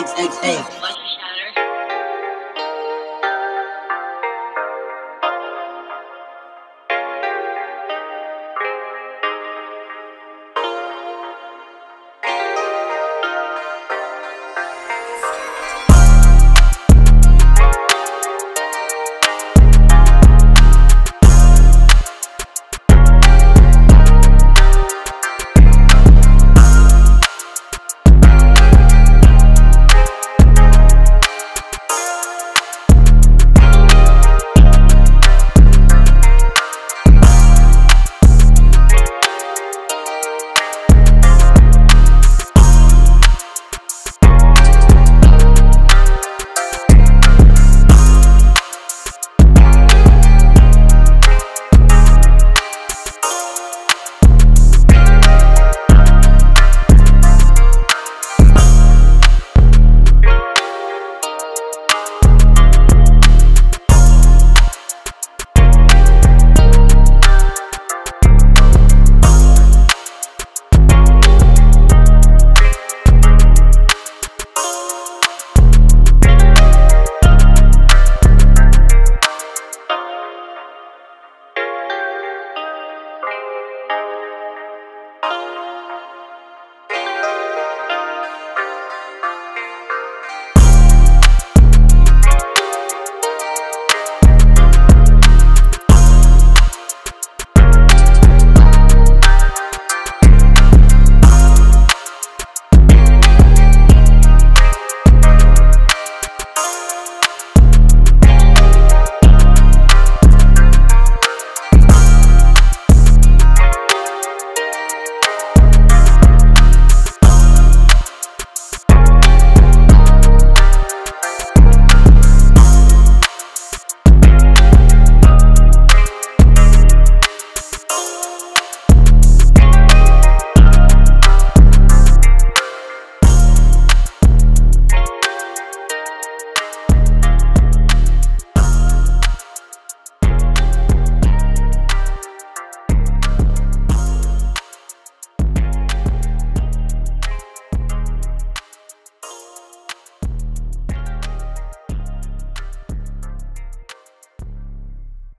XXX.